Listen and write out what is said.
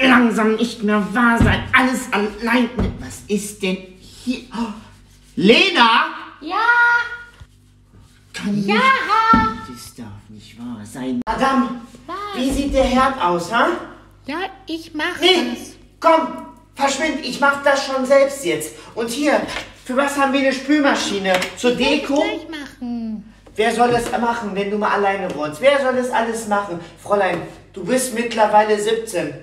langsam nicht mehr wahr sein. Alles allein. Was ist denn hier? Oh. Lena! Ja, Kann nicht. ja. Das darf nicht wahr sein. Madame, Was? wie sieht der Herd aus, ha? Ja, ich mach Nee, das. komm, verschwind. Ich mach das schon selbst jetzt. Und hier, für was haben wir eine Spülmaschine? Zur Deko? Wer soll das machen, wenn du mal alleine wohnst? Wer soll das alles machen? Fräulein, du bist mittlerweile 17.